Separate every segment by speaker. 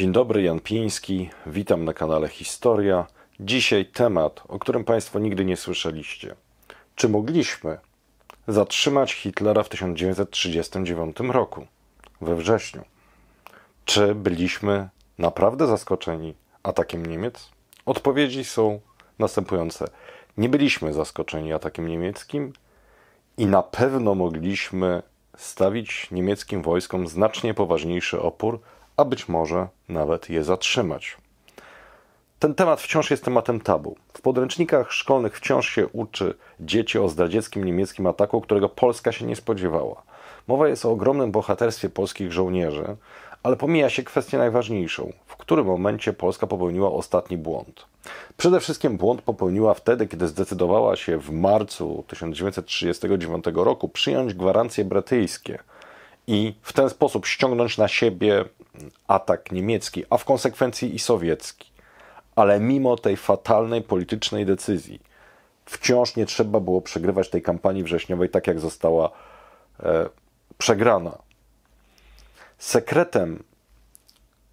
Speaker 1: Dzień dobry, Jan Piński. Witam na kanale Historia. Dzisiaj temat, o którym Państwo nigdy nie słyszeliście. Czy mogliśmy zatrzymać Hitlera w 1939 roku, we wrześniu? Czy byliśmy naprawdę zaskoczeni atakiem Niemiec? Odpowiedzi są następujące. Nie byliśmy zaskoczeni atakiem niemieckim i na pewno mogliśmy stawić niemieckim wojskom znacznie poważniejszy opór, a być może nawet je zatrzymać. Ten temat wciąż jest tematem tabu. W podręcznikach szkolnych wciąż się uczy dzieci o zdradzieckim niemieckim ataku, którego Polska się nie spodziewała. Mowa jest o ogromnym bohaterstwie polskich żołnierzy, ale pomija się kwestię najważniejszą, w którym momencie Polska popełniła ostatni błąd. Przede wszystkim błąd popełniła wtedy, kiedy zdecydowała się w marcu 1939 roku przyjąć gwarancje brytyjskie i w ten sposób ściągnąć na siebie atak niemiecki, a w konsekwencji i sowiecki. Ale mimo tej fatalnej politycznej decyzji, wciąż nie trzeba było przegrywać tej kampanii wrześniowej tak, jak została e, przegrana. Sekretem,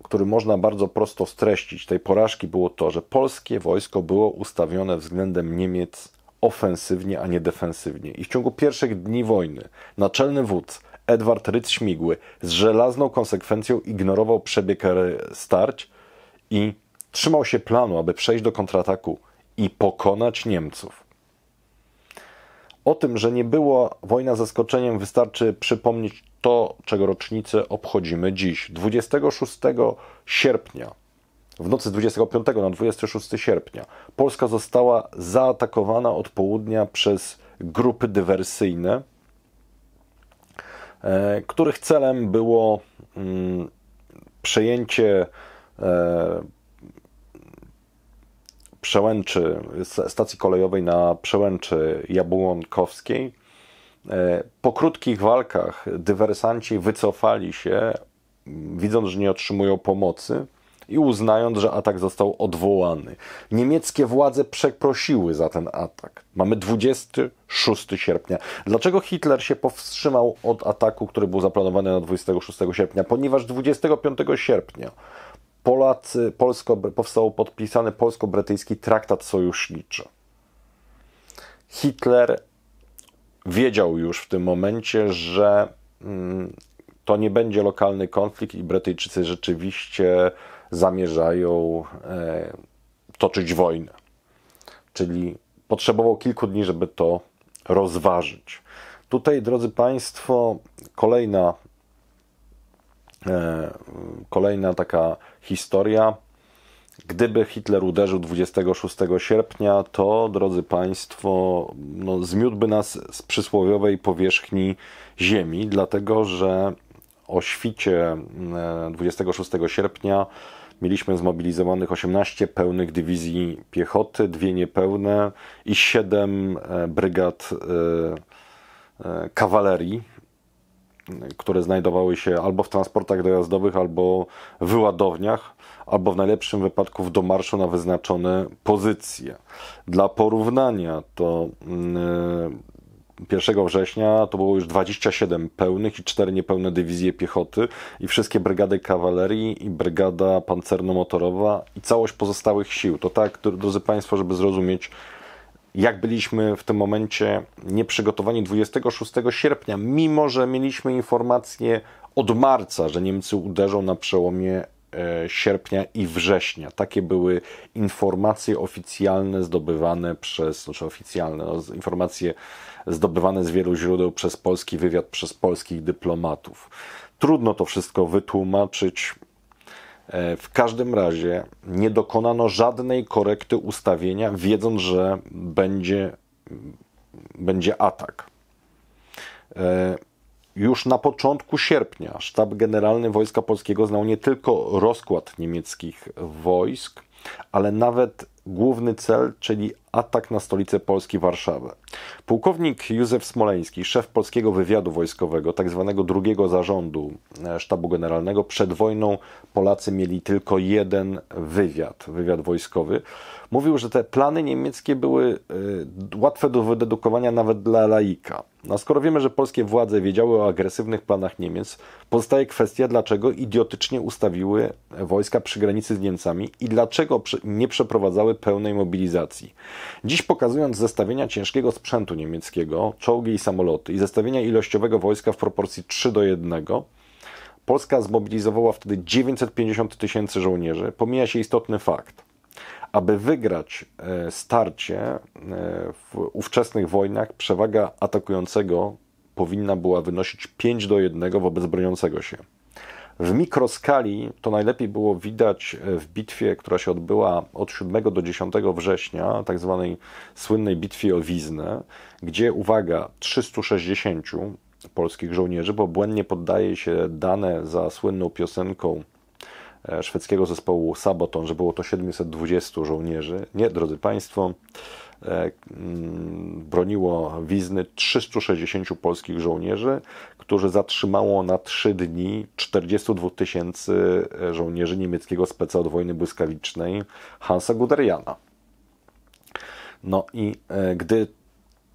Speaker 1: który można bardzo prosto streścić tej porażki, było to, że polskie wojsko było ustawione względem Niemiec ofensywnie, a nie defensywnie. I w ciągu pierwszych dni wojny naczelny wódz Edward Rydz-Śmigły z żelazną konsekwencją ignorował przebieg starć i trzymał się planu, aby przejść do kontrataku i pokonać Niemców. O tym, że nie była wojna zaskoczeniem, wystarczy przypomnieć to, czego rocznicę obchodzimy dziś. 26 sierpnia, w nocy z 25 na 26 sierpnia, Polska została zaatakowana od południa przez grupy dywersyjne, których celem było mm, przejęcie e, Przełęczy, stacji kolejowej na Przełęczy Jabłonkowskiej. E, po krótkich walkach dywersanci wycofali się, widząc, że nie otrzymują pomocy i uznając, że atak został odwołany. Niemieckie władze przeprosiły za ten atak. Mamy 26 sierpnia. Dlaczego Hitler się powstrzymał od ataku, który był zaplanowany na 26 sierpnia? Ponieważ 25 sierpnia Polacy, Polsko, powstał podpisany polsko-brytyjski traktat sojuszniczy. Hitler wiedział już w tym momencie, że mm, to nie będzie lokalny konflikt i Brytyjczycy rzeczywiście zamierzają e, toczyć wojnę. Czyli potrzebował kilku dni, żeby to rozważyć. Tutaj, drodzy Państwo, kolejna E, kolejna taka historia. Gdyby Hitler uderzył 26 sierpnia, to, drodzy Państwo, no, zmiótłby nas z przysłowiowej powierzchni Ziemi, dlatego że o świcie 26 e, sierpnia mieliśmy zmobilizowanych 18 pełnych dywizji piechoty, dwie niepełne i 7 e, brygad kawalerii które znajdowały się albo w transportach dojazdowych, albo w wyładowniach, albo w najlepszym wypadku w domarszu na wyznaczone pozycje. Dla porównania to 1 mm, września to było już 27 pełnych i 4 niepełne dywizje piechoty i wszystkie brygady kawalerii i brygada pancerno-motorowa i całość pozostałych sił. To tak, drodzy Państwo, żeby zrozumieć jak byliśmy w tym momencie nieprzygotowani 26 sierpnia, mimo że mieliśmy informacje od marca, że Niemcy uderzą na przełomie sierpnia i września. Takie były informacje oficjalne zdobywane przez, znaczy oficjalne, no, informacje zdobywane z wielu źródeł przez polski wywiad, przez polskich dyplomatów. Trudno to wszystko wytłumaczyć E, w każdym razie nie dokonano żadnej korekty ustawienia, wiedząc, że będzie, będzie atak. Już na początku sierpnia Sztab Generalny Wojska Polskiego znał nie tylko rozkład niemieckich wojsk, ale nawet główny cel, czyli atak na stolicę Polski Warszawę. Pułkownik Józef Smoleński, szef polskiego wywiadu wojskowego, tak zwanego drugiego zarządu e, sztabu generalnego, przed wojną Polacy mieli tylko jeden wywiad, wywiad wojskowy. Mówił, że te plany niemieckie były e, łatwe do wydedukowania nawet dla laika. No, skoro wiemy, że polskie władze wiedziały o agresywnych planach Niemiec, pozostaje kwestia, dlaczego idiotycznie ustawiły wojska przy granicy z Niemcami i dlaczego nie przeprowadzały pełnej mobilizacji. Dziś pokazując zestawienia ciężkiego sprzętu niemieckiego, czołgi i samoloty i zestawienia ilościowego wojska w proporcji 3 do 1, Polska zmobilizowała wtedy 950 tysięcy żołnierzy. Pomija się istotny fakt. Aby wygrać e, starcie e, w ówczesnych wojnach, przewaga atakującego powinna była wynosić 5 do 1 wobec broniącego się. W mikroskali to najlepiej było widać e, w bitwie, która się odbyła od 7 do 10 września, tak zwanej słynnej bitwie o Wiznę, gdzie, uwaga, 360 polskich żołnierzy, bo błędnie poddaje się dane za słynną piosenką szwedzkiego zespołu Sabaton, że było to 720 żołnierzy. Nie, drodzy Państwo, e, mm, broniło Wizny 360 polskich żołnierzy, którzy zatrzymało na 3 dni 42 tysięcy e, żołnierzy niemieckiego speca od wojny błyskawicznej Hansa Guderiana. No i gdy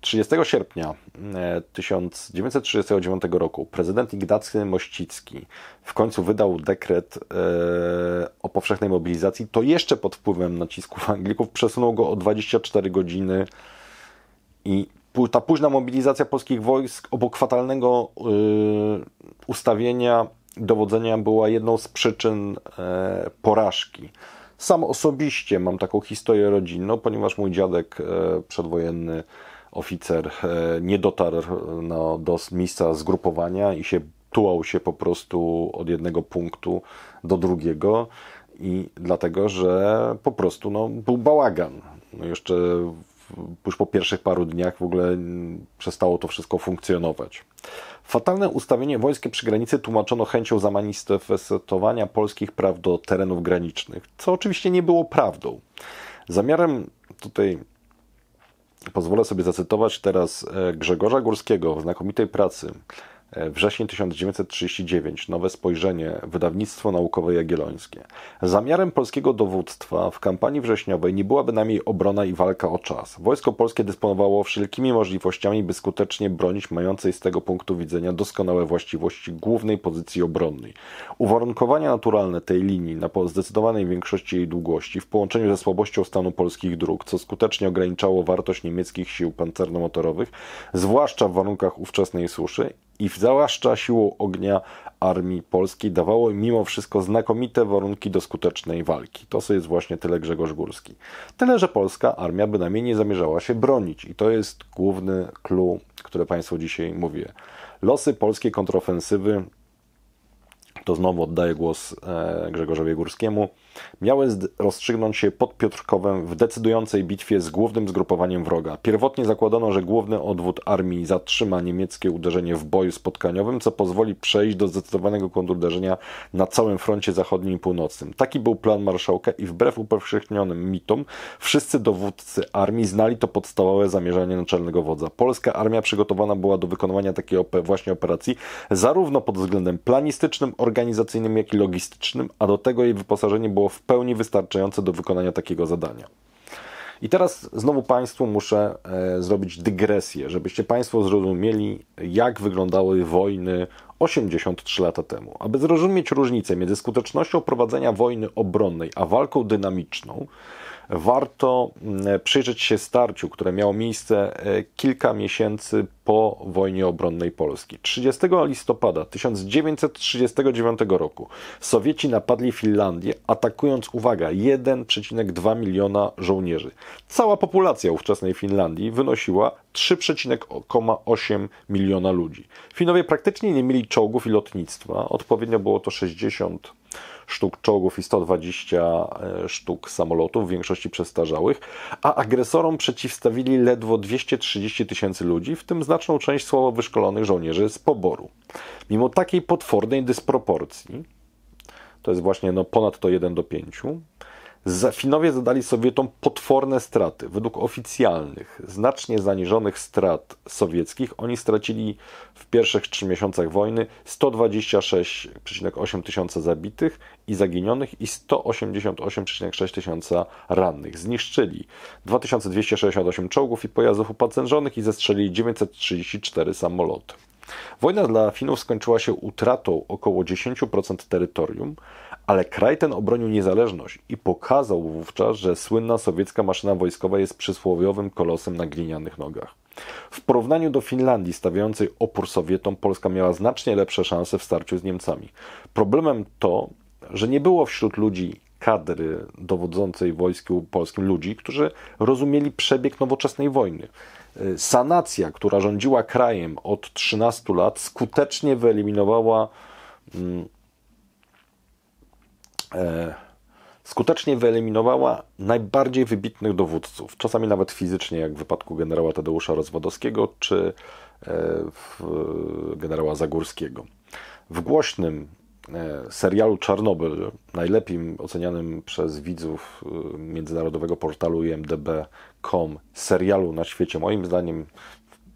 Speaker 1: 30 sierpnia 1939 e, roku prezydent Ignacy Mościcki w końcu wydał dekret e, o powszechnej mobilizacji, to jeszcze pod wpływem nacisków Anglików przesunął go o 24 godziny i ta późna mobilizacja polskich wojsk obok fatalnego e, ustawienia dowodzenia była jedną z przyczyn porażki. Sam osobiście mam taką historię rodzinną, ponieważ mój dziadek przedwojenny oficer e, nie dotarł no, do miejsca zgrupowania i się tułał się po prostu od jednego punktu do drugiego i dlatego, że po prostu no, był bałagan. No jeszcze już po pierwszych paru dniach w ogóle przestało to wszystko funkcjonować. Fatalne ustawienie wojska przy granicy tłumaczono chęcią zamanifestowania polskich praw do terenów granicznych, co oczywiście nie było prawdą. Zamiarem tutaj Pozwolę sobie zacytować teraz e, Grzegorza Górskiego w znakomitej pracy wrzesień 1939, Nowe Spojrzenie, Wydawnictwo Naukowe Jagiellońskie. Zamiarem polskiego dowództwa w kampanii wrześniowej nie była bynajmniej obrona i walka o czas. Wojsko polskie dysponowało wszelkimi możliwościami, by skutecznie bronić mającej z tego punktu widzenia doskonałe właściwości głównej pozycji obronnej. Uwarunkowania naturalne tej linii na zdecydowanej większości jej długości w połączeniu ze słabością stanu polskich dróg, co skutecznie ograniczało wartość niemieckich sił pancerno-motorowych, zwłaszcza w warunkach ówczesnej suszy i zwłaszcza siłą ognia armii polskiej dawało mimo wszystko znakomite warunki do skutecznej walki. To jest właśnie tyle Grzegorz Górski. Tyle, że polska armia bynajmniej nie zamierzała się bronić i to jest główny clue, które Państwu dzisiaj mówię. Losy polskiej kontrofensywy to znowu oddaję głos e, Grzegorzowi Górskiemu, miały rozstrzygnąć się pod Piotrkowem w decydującej bitwie z głównym zgrupowaniem wroga. Pierwotnie zakładano, że główny odwód armii zatrzyma niemieckie uderzenie w boju spotkaniowym, co pozwoli przejść do zdecydowanego kontruderzenia na całym froncie zachodnim i północnym. Taki był plan marszałka i wbrew upowszechnionym mitom, wszyscy dowódcy armii znali to podstawowe zamierzenie naczelnego wodza. Polska armia przygotowana była do wykonywania takiej właśnie operacji, zarówno pod względem planistycznym, organizacyjnym, jak i logistycznym, a do tego jej wyposażenie było w pełni wystarczające do wykonania takiego zadania. I teraz znowu Państwu muszę e, zrobić dygresję, żebyście Państwo zrozumieli, jak wyglądały wojny 83 lata temu. Aby zrozumieć różnicę między skutecznością prowadzenia wojny obronnej a walką dynamiczną, warto mm, przyjrzeć się starciu, które miało miejsce e, kilka miesięcy po wojnie obronnej Polski. 30 listopada 1939 roku Sowieci napadli Finlandię, atakując, uwaga, 1,2 miliona żołnierzy. Cała populacja ówczesnej Finlandii wynosiła 3,8 miliona ludzi. Finowie praktycznie nie mieli czołgów i lotnictwa, odpowiednio było to 60 sztuk czołgów i 120 e, sztuk samolotów, w większości przestarzałych, a agresorom przeciwstawili ledwo 230 tysięcy ludzi, w tym znaczną część słabo wyszkolonych żołnierzy z poboru. Mimo takiej potwornej dysproporcji, to jest właśnie no ponad to 1 do 5, Finowie zadali Sowietom potworne straty. Według oficjalnych, znacznie zaniżonych strat sowieckich, oni stracili w pierwszych trzy miesiącach wojny 126,8 tysiąca zabitych i zaginionych i 188,6 tysiąca rannych. Zniszczyli 2268 czołgów i pojazdów opancerzonych i zestrzelili 934 samoloty. Wojna dla Finów skończyła się utratą około 10% terytorium, ale kraj ten obronił niezależność i pokazał wówczas, że słynna sowiecka maszyna wojskowa jest przysłowiowym kolosem na glinianych nogach. W porównaniu do Finlandii stawiającej opór Sowietom, Polska miała znacznie lepsze szanse w starciu z Niemcami. Problemem to, że nie było wśród ludzi kadry dowodzącej wojsku polskim ludzi, którzy rozumieli przebieg nowoczesnej wojny. Sanacja, która rządziła krajem od 13 lat, skutecznie wyeliminowała mm, skutecznie wyeliminowała najbardziej wybitnych dowódców, czasami nawet fizycznie, jak w wypadku generała Tadeusza Rozwadowskiego czy e, generała Zagórskiego. W głośnym e, serialu Czarnobyl, najlepiej ocenianym przez widzów międzynarodowego portalu imdb.com serialu na świecie, moim zdaniem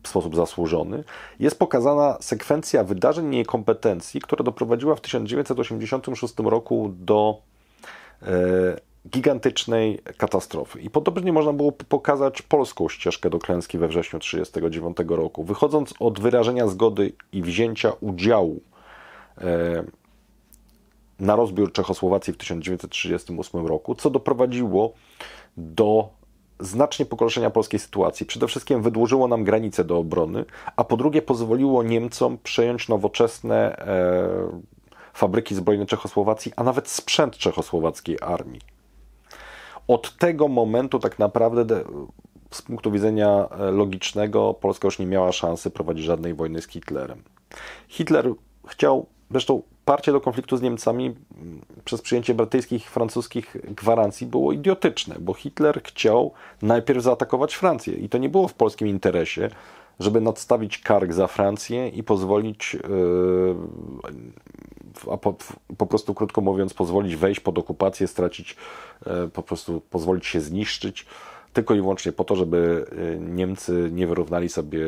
Speaker 1: w sposób zasłużony, jest pokazana sekwencja wydarzeń i kompetencji, która doprowadziła w 1986 roku do e, gigantycznej katastrofy. I podobnie można było pokazać polską ścieżkę do klęski we wrześniu 1939 roku, wychodząc od wyrażenia zgody i wzięcia udziału e, na rozbiór Czechosłowacji w 1938 roku, co doprowadziło do znacznie pogorszenia polskiej sytuacji. Przede wszystkim wydłużyło nam granice do obrony, a po drugie pozwoliło Niemcom przejąć nowoczesne e, fabryki zbrojne Czechosłowacji, a nawet sprzęt czechosłowackiej armii. Od tego momentu tak naprawdę z punktu widzenia e, logicznego Polska już nie miała szansy prowadzić żadnej wojny z Hitlerem. Hitler chciał, zresztą parcie do konfliktu z Niemcami przez przyjęcie brytyjskich i francuskich gwarancji było idiotyczne, bo Hitler chciał najpierw zaatakować Francję i to nie było w polskim interesie, żeby nadstawić kark za Francję i pozwolić, yy, a po, po, prostu krótko mówiąc, pozwolić wejść pod okupację, stracić, yy, po prostu pozwolić się zniszczyć, tylko i wyłącznie po to, żeby yy, Niemcy nie wyrównali sobie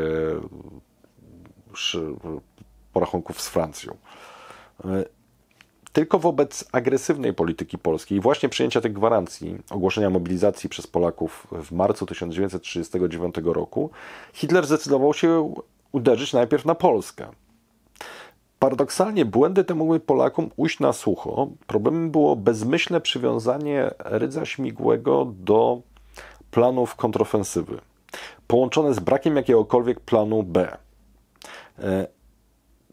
Speaker 1: porachunków z Francją. E, tylko wobec agresywnej polityki polskiej właśnie przyjęcia tych gwarancji, ogłoszenia mobilizacji przez Polaków w marcu 1939 roku, Hitler zdecydował się uderzyć najpierw na Polskę. Paradoksalnie błędy te mogły Polakom ujść na sucho. Problemem było bezmyślne przywiązanie rydza śmigłego do planów kontrofensywy, połączone z brakiem jakiegokolwiek planu B.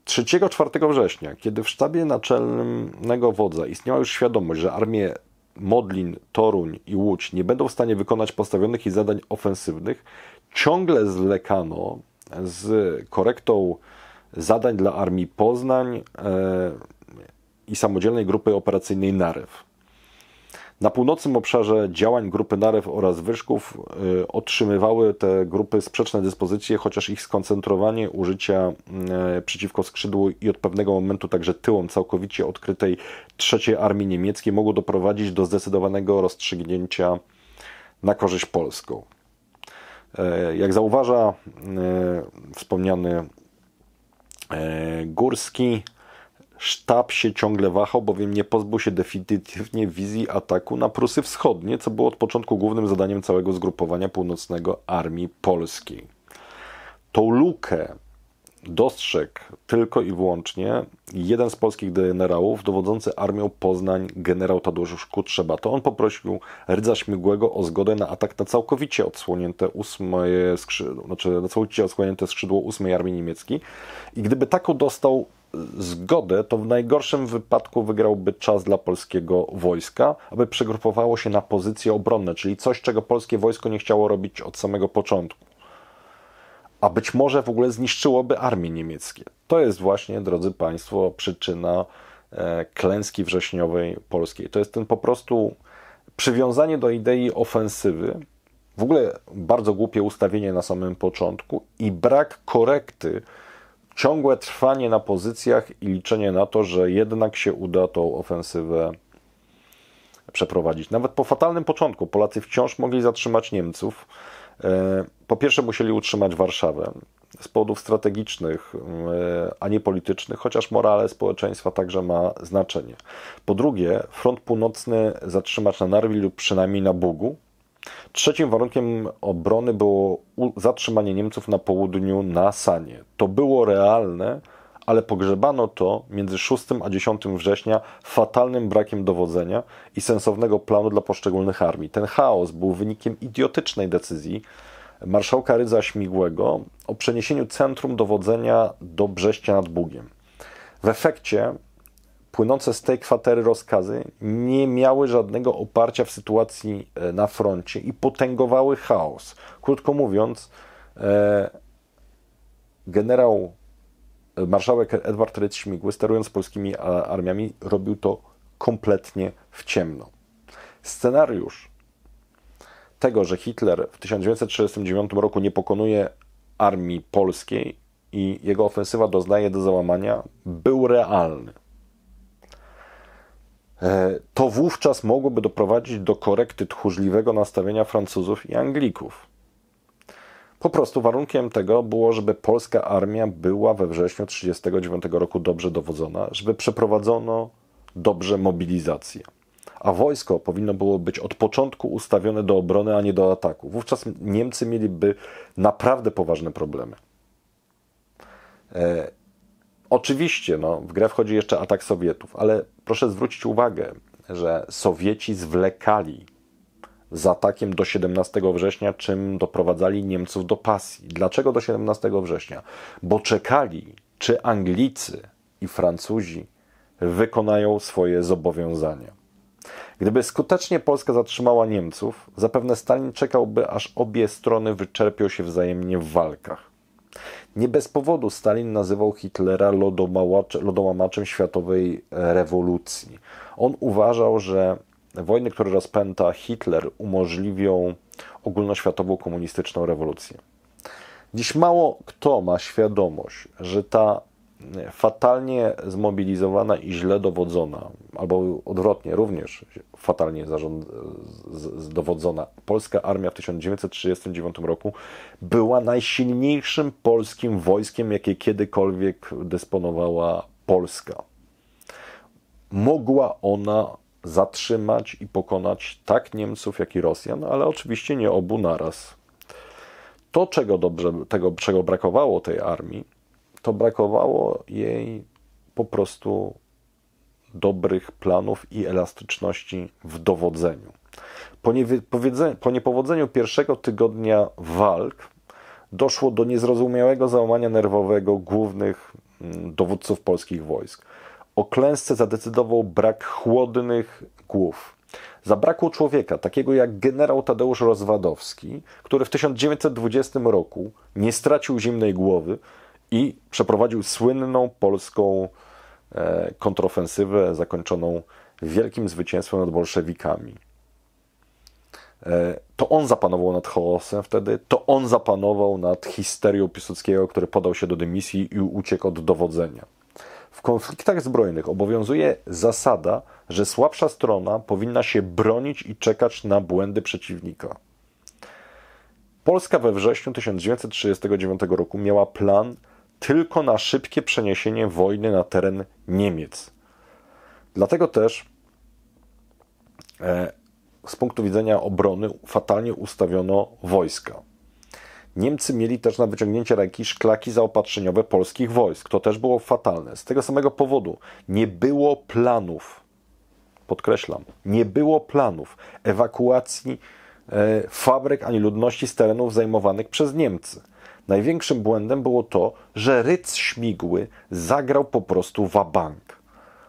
Speaker 1: E, 3-4 września, kiedy w sztabie naczelnego wodza istniała już świadomość, że armie Modlin, Toruń i Łódź nie będą w stanie wykonać postawionych i zadań ofensywnych, ciągle zwlekano z korektą zadań dla armii Poznań e, i samodzielnej grupy operacyjnej Narew. Na północnym obszarze działań grupy Narew oraz Wyszków y, otrzymywały te grupy sprzeczne dyspozycje, chociaż ich skoncentrowanie użycia y, przeciwko skrzydłu i od pewnego momentu także tyłom całkowicie odkrytej trzeciej armii niemieckiej mogło doprowadzić do zdecydowanego rozstrzygnięcia na korzyść polską. Y, jak zauważa wspomniany Górski, Sztab się ciągle wahał, bowiem nie pozbył się definitywnie wizji ataku na Prusy Wschodnie, co było od początku głównym zadaniem całego zgrupowania północnego Armii Polskiej. Tą lukę dostrzegł tylko i wyłącznie jeden z polskich generałów dowodzący armią Poznań, generał Tadeusz Kutrzeba. To on poprosił Rydza Śmigłego o zgodę na atak na całkowicie odsłonięte ósme skrzydło, znaczy na całkowicie odsłonięte skrzydło ósmej armii niemieckiej i gdyby taką dostał zgodę, to w najgorszym wypadku wygrałby czas dla polskiego wojska, aby przegrupowało się na pozycje obronne, czyli coś, czego polskie wojsko nie chciało robić od samego początku. A być może w ogóle zniszczyłoby armię niemieckie. To jest właśnie, drodzy Państwo, przyczyna e, klęski wrześniowej polskiej. To jest ten po prostu przywiązanie do idei ofensywy, w ogóle bardzo głupie ustawienie na samym początku i brak korekty ciągłe trwanie na pozycjach i liczenie na to, że jednak się uda tą ofensywę przeprowadzić. Nawet po fatalnym początku Polacy wciąż mogli zatrzymać Niemców. E, po pierwsze musieli utrzymać Warszawę z powodów strategicznych, e, a nie politycznych, chociaż morale społeczeństwa także ma znaczenie. Po drugie, front północny zatrzymać na Narwi lub przynajmniej na Bugu. Trzecim warunkiem obrony było zatrzymanie Niemców na południu na Sanie. To było realne, ale pogrzebano to między 6 a 10 września fatalnym brakiem dowodzenia i sensownego planu dla poszczególnych armii. Ten chaos był wynikiem idiotycznej decyzji marszałka Rydza Śmigłego o przeniesieniu centrum dowodzenia do Brześcia nad Bugiem. W efekcie płynące z tej kwatery rozkazy nie miały żadnego oparcia w sytuacji e, na froncie i potęgowały chaos. Krótko mówiąc, e, generał marszałek Edward Rydz Śmigły, sterując polskimi armiami, robił to kompletnie w ciemno. Scenariusz tego, że Hitler w 1939 roku nie pokonuje armii polskiej i jego ofensywa doznaje do załamania, był realny. E, to wówczas mogłoby doprowadzić do korekty tchórzliwego nastawienia Francuzów i Anglików. Po prostu warunkiem tego było, żeby polska armia była we wrześniu 1939 roku dobrze dowodzona, żeby przeprowadzono dobrze mobilizację. A wojsko powinno było być od początku ustawione do obrony, a nie do ataku. Wówczas Niemcy mieliby naprawdę poważne problemy. E, oczywiście no, w grę wchodzi jeszcze atak Sowietów, ale proszę zwrócić uwagę, że Sowieci zwlekali z atakiem do 17 września, czym doprowadzali Niemców do pasji. Dlaczego do 17 września? Bo czekali, czy Anglicy i Francuzi wykonają swoje zobowiązania. Gdyby skutecznie Polska zatrzymała Niemców, zapewne Stalin czekałby, aż obie strony wyczerpią się wzajemnie w walkach. Nie bez powodu Stalin nazywał Hitlera lodołamaczem światowej rewolucji. On uważał, że wojny, które rozpęta Hitler, umożliwią ogólnoświatową komunistyczną rewolucję. Dziś mało kto ma świadomość, że ta fatalnie zmobilizowana i źle dowodzona, albo odwrotnie, również fatalnie zarząd, dowodzona polska armia w 1939 roku była najsilniejszym polskim wojskiem, jakie kiedykolwiek dysponowała Polska. Mogła ona zatrzymać i pokonać tak Niemców, jak i Rosjan, ale oczywiście nie obu naraz. To, czego, dobrze, tego, czego brakowało tej armii, to brakowało jej po prostu dobrych planów i elastyczności w dowodzeniu. Po, po niepowodzeniu pierwszego tygodnia walk doszło do niezrozumiałego załamania nerwowego głównych mm, dowódców polskich wojsk. O klęsce zadecydował brak chłodnych głów. Zabrakło człowieka, takiego jak generał Tadeusz Rozwadowski, który w 1920 roku nie stracił zimnej głowy i przeprowadził słynną polską e, kontrofensywę zakończoną wielkim zwycięstwem nad bolszewikami. E, to on zapanował nad chaosem wtedy, to on zapanował nad histerią Piłsudskiego, który podał się do dymisji i uciekł od dowodzenia. W konfliktach zbrojnych obowiązuje zasada, że słabsza strona powinna się bronić i czekać na błędy przeciwnika. Polska we wrześniu 1939 roku miała plan tylko na szybkie przeniesienie wojny na teren Niemiec. Dlatego też e, z punktu widzenia obrony fatalnie ustawiono wojska. Niemcy mieli też na wyciągnięcie ręki szklaki zaopatrzeniowe polskich wojsk. To też było fatalne. Z tego samego powodu nie było planów, podkreślam, nie było planów ewakuacji e, fabryk ani ludności z terenów zajmowanych przez Niemcy. Największym błędem było to, że Ryc Śmigły zagrał po prostu wabank.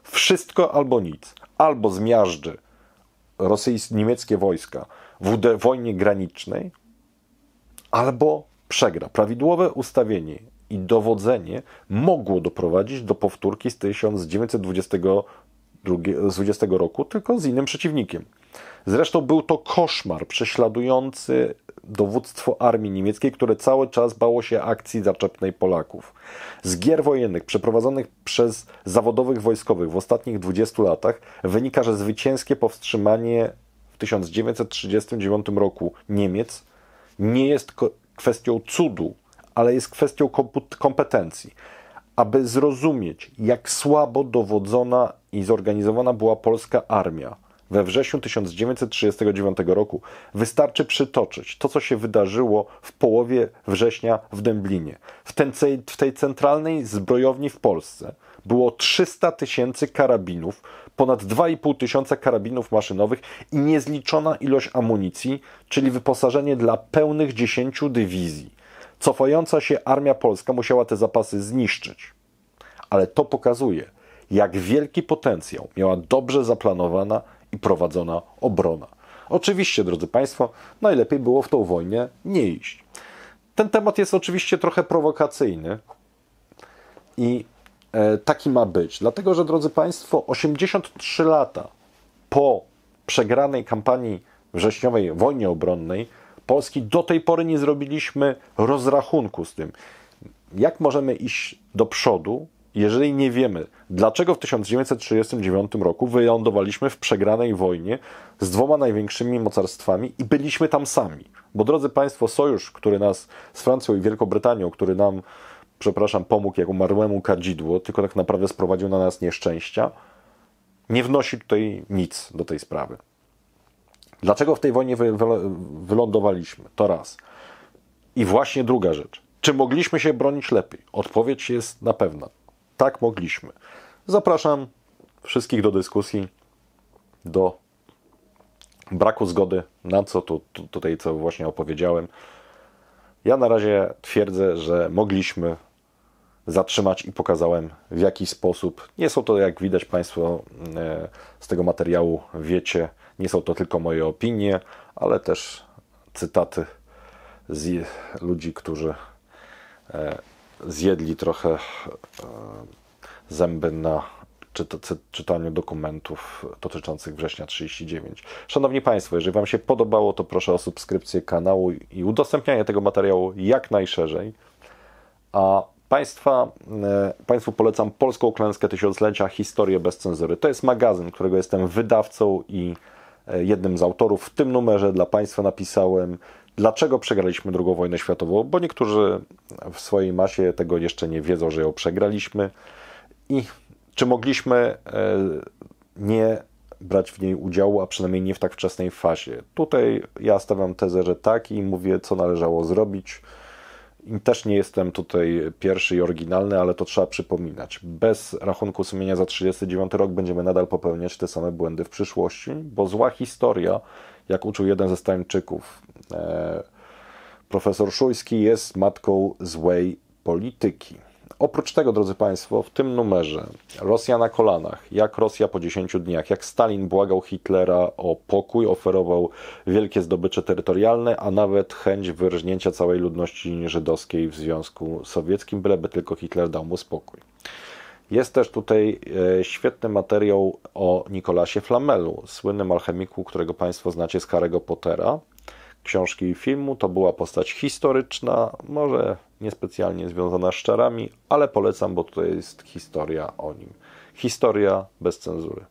Speaker 1: Wszystko albo nic. Albo zmiażdży rosyjskie, niemieckie wojska w wojnie granicznej, albo przegra. Prawidłowe ustawienie i dowodzenie mogło doprowadzić do powtórki z 1920 roku, tylko z innym przeciwnikiem. Zresztą był to koszmar prześladujący dowództwo armii niemieckiej, które cały czas bało się akcji zaczepnej Polaków. Z gier wojennych przeprowadzonych przez zawodowych wojskowych w ostatnich 20 latach wynika, że zwycięskie powstrzymanie w 1939 roku Niemiec nie jest kwestią cudu, ale jest kwestią kompetencji. Aby zrozumieć, jak słabo dowodzona i zorganizowana była polska armia we wrześniu 1939 roku, wystarczy przytoczyć to, co się wydarzyło w połowie września w Dęblinie. W, ten, w tej centralnej zbrojowni w Polsce było 300 tysięcy karabinów, ponad 2,5 tysiąca karabinów maszynowych i niezliczona ilość amunicji, czyli wyposażenie dla pełnych 10 dywizji. Cofająca się armia polska musiała te zapasy zniszczyć. Ale to pokazuje, jak wielki potencjał miała dobrze zaplanowana i prowadzona obrona. Oczywiście, drodzy Państwo, najlepiej było w tą wojnę nie iść. Ten temat jest oczywiście trochę prowokacyjny i e, taki ma być. Dlatego, że, drodzy Państwo, 83 lata po przegranej kampanii wrześniowej wojnie obronnej, Polski do tej pory nie zrobiliśmy rozrachunku z tym, jak możemy iść do przodu, jeżeli nie wiemy, dlaczego w 1939 roku wylądowaliśmy w przegranej wojnie z dwoma największymi mocarstwami i byliśmy tam sami. Bo drodzy Państwo, sojusz, który nas z Francją i Wielką Brytanią, który nam, przepraszam, pomógł jak umarłemu kadzidło, tylko tak naprawdę sprowadził na nas nieszczęścia, nie wnosi tutaj nic do tej sprawy. Dlaczego w tej wojnie wy, wy, wylądowaliśmy? To raz. I właśnie druga rzecz. Czy mogliśmy się bronić lepiej? Odpowiedź jest na pewno. Tak mogliśmy. Zapraszam wszystkich do dyskusji, do braku zgody na co tu, tu, tutaj, co właśnie opowiedziałem. Ja na razie twierdzę, że mogliśmy zatrzymać i pokazałem w jaki sposób. Nie są to, jak widać Państwo e, z tego materiału, wiecie, nie są to tylko moje opinie, ale też cytaty z ludzi, którzy e, zjedli trochę e, zęby na czytaniu dokumentów dotyczących września 39. Szanowni Państwo, jeżeli Wam się podobało, to proszę o subskrypcję kanału i udostępnianie tego materiału jak najszerzej. A Państwa, e, Państwu polecam Polską Klęskę Tysiąclecia Historię bez cenzury. To jest magazyn, którego jestem wydawcą i e, jednym z autorów. W tym numerze dla Państwa napisałem Dlaczego przegraliśmy II wojnę światową? Bo niektórzy w swojej masie tego jeszcze nie wiedzą, że ją przegraliśmy. I czy mogliśmy e, nie brać w niej udziału, a przynajmniej nie w tak wczesnej fazie? Tutaj ja stawiam tezę, że tak i mówię, co należało zrobić. I też nie jestem tutaj pierwszy i oryginalny, ale to trzeba przypominać. Bez rachunku sumienia za 39 rok będziemy nadal popełniać te same błędy w przyszłości, bo zła historia jak uczył jeden ze Stańczyków. E, profesor Szujski jest matką złej polityki. Oprócz tego, drodzy Państwo, w tym numerze Rosja na kolanach, jak Rosja po 10 dniach, jak Stalin błagał Hitlera o pokój, oferował wielkie zdobycze terytorialne, a nawet chęć wyrżnięcia całej ludności żydowskiej w Związku Sowieckim, byleby tylko Hitler dał mu spokój. Jest też tutaj e, świetny materiał o Nikolasie Flamelu, słynnym alchemiku, którego Państwo znacie z Harry'ego Pottera, książki i filmu. To była postać historyczna, może niespecjalnie związana z czarami, ale polecam, bo to jest historia o nim. Historia bez cenzury.